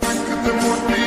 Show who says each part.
Speaker 1: Только ты мой